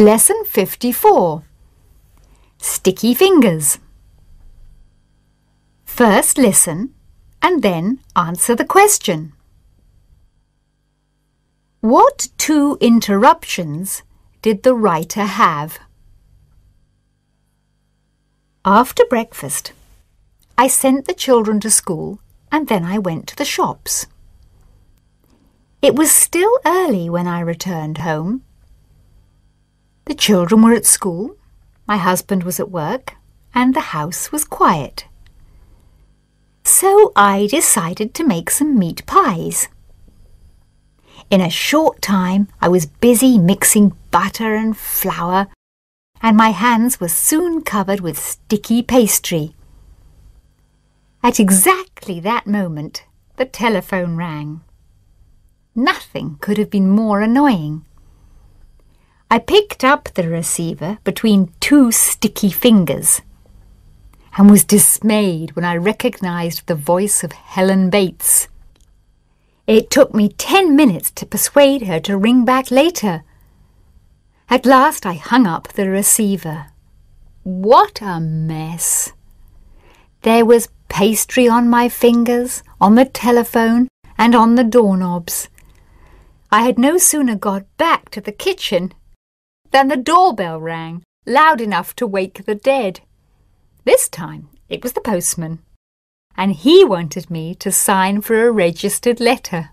Lesson 54 Sticky Fingers. First listen and then answer the question. What two interruptions did the writer have? After breakfast, I sent the children to school and then I went to the shops. It was still early when I returned home. The children were at school, my husband was at work, and the house was quiet. So I decided to make some meat pies. In a short time I was busy mixing butter and flour, and my hands were soon covered with sticky pastry. At exactly that moment the telephone rang. Nothing could have been more annoying. I picked up the receiver between two sticky fingers and was dismayed when I recognized the voice of Helen Bates. It took me ten minutes to persuade her to ring back later. At last I hung up the receiver. What a mess! There was pastry on my fingers, on the telephone, and on the doorknobs. I had no sooner got back to the kitchen then the doorbell rang, loud enough to wake the dead. This time it was the postman, and he wanted me to sign for a registered letter.